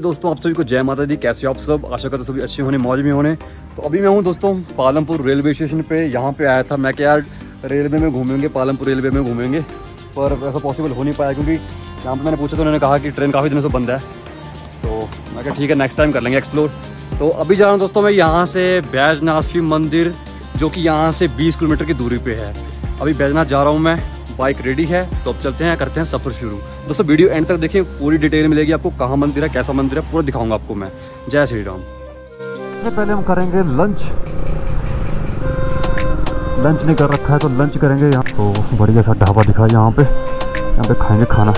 दोस्तों, आप सभी को जय माता दी। कैसे हो आप सब? आशा करते सभी अच्छे होने मौज में होने तो अभी मैं हूँ दोस्तों, पालमपुर रेलवे स्टेशन पे। यहाँ पे आया था मैं क्या यार, रेलवे में घूमेंगे, पालमपुर रेलवे में घूमेंगे। पर ऐसा पॉसिबल हो नहीं पाया क्योंकि यहाँ पर मैंने पूछा तो उन्होंने कहा कि ट्रेन काफ़ी दिनों से बंद है। तो मैं क्या ठीक है नेक्स्ट टाइम कर लेंगे एक्सप्लोर तो अभी जा रहा हूँ दोस्तों मैं यहाँ से बैजनाथ शिव मंदिर, जो कि यहाँ से बीस किलोमीटर की दूरी पर है। अभी बैजनाथ जा रहा हूँ मैं। बाइक रेडी है तो अब चलते हैं करते हैं सफ़र शुरू। दोस्तों वीडियो एंड तक देखिए पूरी डिटेल मिलेगी आपको कहाँ मंदिर है कैसा मंदिर है पूरा दिखाऊँगा आपको मैं। जय श्री राम। सबसे पहले हम करेंगे लंच लंच नहीं कर रखा है तो लंच करेंगे यहाँ। तो बढ़िया सा ढाबा दिखा यहाँ पे। यहाँ पे खाएँगे खाना।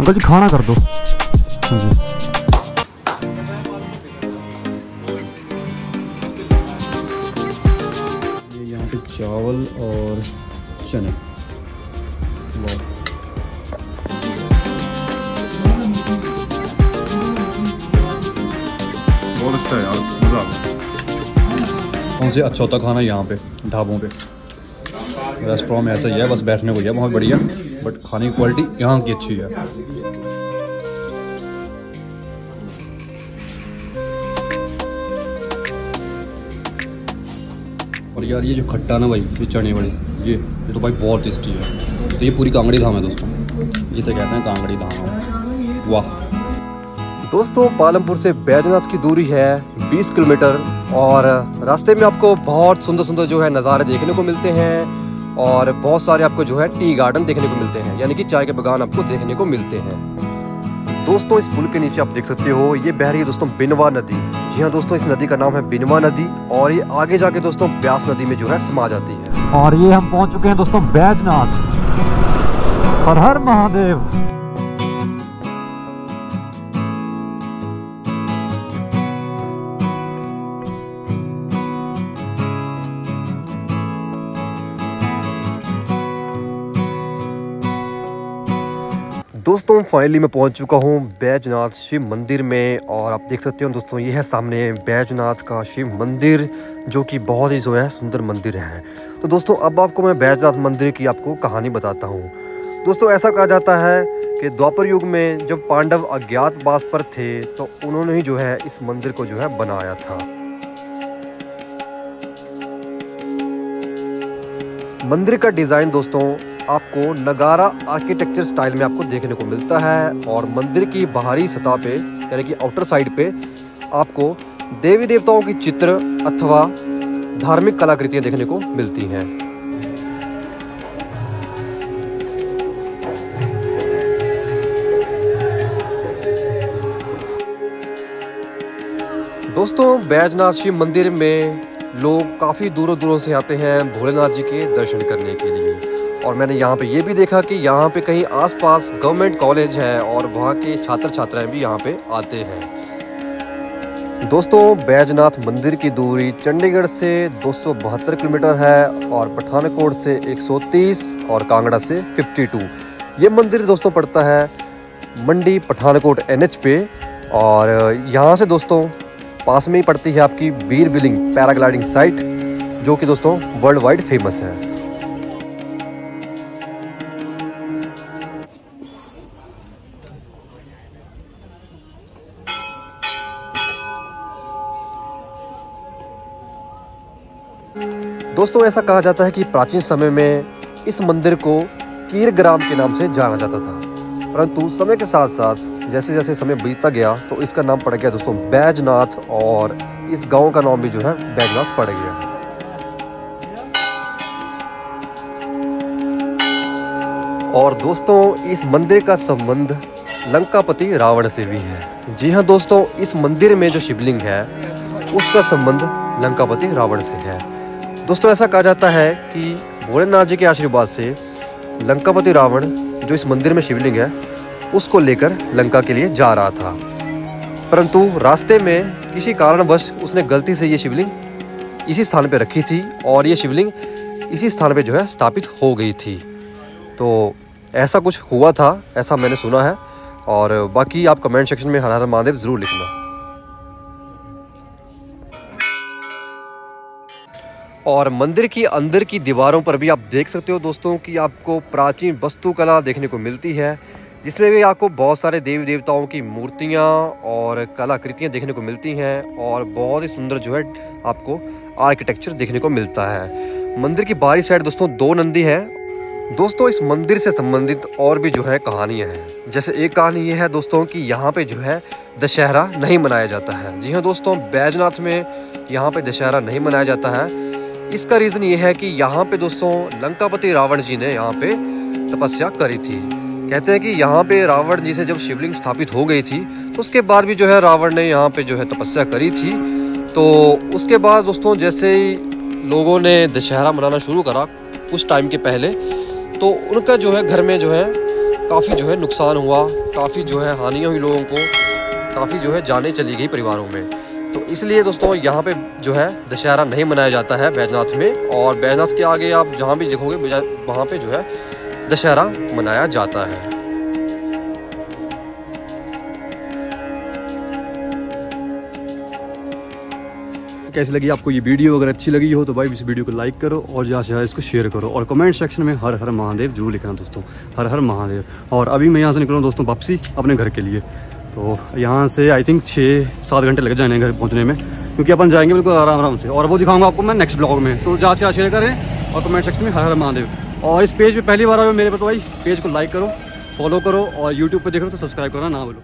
अंकल जी खाना कर दो। जी। यहाँ पे चावल और चने बहुत अच्छा है कौन से अच्छा होता खाना यहाँ पे, ढाबों पे? रेस्टोरेंट में ऐसा ही है, बस बैठने को ही है, बहुत बढ़िया बट खाने की क्वालिटी यहाँ की अच्छी है। और यार ये जो खट्टा ना भाई, ये चने बड़े। ये ये तो भाई बहुत टेस्टी है। तो ये पूरी कांगड़ी धाम है दोस्तों। जिसे कहते हैं कांगड़ी धाम। वाह। दोस्तों, पालमपुर से बैजनाथ की दूरी है 20 किलोमीटर और रास्ते में आपको बहुत सुंदर सुंदर जो है नज़ारे देखने को मिलते हैं और बहुत सारे आपको जो है टी गार्डन देखने को मिलते हैं, यानी कि चाय के बागान आपको देखने को मिलते हैं। दोस्तों, इस पुल के नीचे आप देख सकते हो, ये बह रही है दोस्तों बिनवा नदी। जी हाँ दोस्तों, इस नदी का नाम है बिनवा नदी और ये आगे जाके दोस्तों ब्यास नदी में जो है समा जाती है। और ये हम पहुँच चुके हैं दोस्तों बैजनाथ। हर हर महादेव। दोस्तों फाइनली मैं पहुँच चुका हूँ बैजनाथ शिव मंदिर में और आप देख सकते हो दोस्तों, ये है सामने बैजनाथ का शिव मंदिर, जो कि बहुत ही जो है सुंदर मंदिर है। तो दोस्तों, अब आपको मैं बैजनाथ मंदिर की आपको कहानी बताता हूँ। दोस्तों, ऐसा कहा जाता है कि द्वापर युग में जब पांडव अज्ञातवास पर थे तो उन्होंने ही जो है इस मंदिर को जो है बनाया था। मंदिर का डिज़ाइन दोस्तों, आपको नगारा आर्किटेक्चर स्टाइल में आपको देखने को मिलता है और मंदिर की बाहरी सतह पे, यानी कि आउटर साइड पे, आपको देवी देवताओं की चित्र अथवा धार्मिक कलाकृतियाँ देखने को मिलती हैं। दोस्तों, बैजनाथ शिव मंदिर में लोग काफ़ी दूरों दूरों से आते हैं भोलेनाथ जी के दर्शन करने के लिए। और मैंने यहाँ पे ये भी देखा कि यहाँ पे कहीं आसपास गवर्नमेंट कॉलेज है और वहाँ के छात्र छात्राएँ भी यहाँ पे आते हैं। दोस्तों, बैजनाथ मंदिर की दूरी चंडीगढ़ से दो सौ बहत्तर किलोमीटर है और पठानकोट से 130 और कांगड़ा से 52 ये मंदिर दोस्तों पड़ता है मंडी पठानकोट एनएच पे और यहाँ से दोस्तों, पास में ही पड़ती है आपकी वीर बिलिंग पैराग्लाइडिंग साइट, जो कि दोस्तों वर्ल्ड वाइड फ़ेमस है। दोस्तों, ऐसा कहा जाता है कि प्राचीन समय में इस मंदिर को कीर ग्राम के नाम से जाना जाता था। परंतु समय के साथ साथ जैसे जैसे समय बीतता गया तो इसका नाम पड़ गया दोस्तों, बैजनाथ, और इस गाँव का नाम भी जो है, बैजनाथ पड़ गया। और दोस्तों, इस मंदिर का संबंध लंकापति रावण से भी है। जी हाँ दोस्तों, इस मंदिर में जो शिवलिंग है, उसका संबंध लंकापति रावण से है। दोस्तों, ऐसा कहा जाता है कि भोलेनाथ जी के आशीर्वाद से लंकापति रावण, जो इस मंदिर में शिवलिंग है, उसको लेकर लंका के लिए जा रहा था। परंतु रास्ते में किसी कारणवश उसने गलती से ये शिवलिंग इसी स्थान पर रखी थी और ये शिवलिंग इसी स्थान पर जो है स्थापित हो गई थी। तो ऐसा कुछ हुआ था, ऐसा मैंने सुना है, और बाकी आप कमेंट सेक्शन में हर हर महादेव ज़रूर लिखना। और मंदिर की अंदर की दीवारों पर भी आप देख सकते हो दोस्तों कि आपको प्राचीन वस्तुकला देखने को मिलती है, जिसमें भी आपको बहुत सारे देवी देवताओं की मूर्तियाँ और कलाकृतियाँ देखने को मिलती हैं और बहुत ही सुंदर जो है आपको आर्किटेक्चर देखने को मिलता है। मंदिर की बाहरी साइड दोस्तों दो नंदी है। दोस्तों इस मंदिर से संबंधित और भी जो है कहानियाँ हैं। जैसे एक कहानी ये है दोस्तों कि यहाँ पे जो है दशहरा नहीं मनाया जाता है। जी हाँ दोस्तों, बैजनाथ में यहाँ पे दशहरा नहीं मनाया जाता है। इसका रीज़न ये है कि यहाँ पे दोस्तों, लंकापति रावण जी ने यहाँ पे तपस्या करी थी। कहते हैं कि यहाँ पे रावण जी से जब शिवलिंग स्थापित हो गई थी तो उसके बाद भी जो है रावण ने यहाँ पे जो है तपस्या करी थी। तो उसके बाद दोस्तों, जैसे ही लोगों ने दशहरा मनाना शुरू करा कुछ टाइम के पहले तो उनका जो है घर में जो है काफ़ी जो है नुकसान हुआ, काफ़ी जो है हानियाँ हुई लोगों को, काफ़ी जो है जाने चली गई परिवारों में। तो इसलिए दोस्तों, यहाँ पे जो है दशहरा नहीं मनाया जाता है बैजनाथ में, और बैजनाथ के आगे आप जहाँ भी देखोगे वहाँ पे जो है दशहरा मनाया जाता है। कैसी लगी आपको ये वीडियो? अगर अच्छी लगी हो तो भाई इस वीडियो को लाइक करो और ज़्यादा से ज़्यादा इसको शेयर करो, और कमेंट सेक्शन में हर हर महादेव ज़रूर लिखना दोस्तों, हर हर महादेव। और अभी मैं यहाँ से निकल रहा हूँ दोस्तों वापसी अपने घर के लिए। तो यहाँ से आई थिंक छः, सात घंटे लग जाएँगे घर पहुँचने में, क्योंकि अपन जाएँगे बिल्कुल आराम आराम से। और वो दिखाऊँगा आपको मैं नेक्स्ट ब्लॉग में। सो जा से शेयर करें और कमेंट सेक्शन में हर हर महादेव। और इस पेज पे पहली बार आए मेरे पर तो भाई पेज को लाइक करो फॉलो करो और यूट्यूब पर देख रहे हो तो सब्सक्राइब करना ना बोलो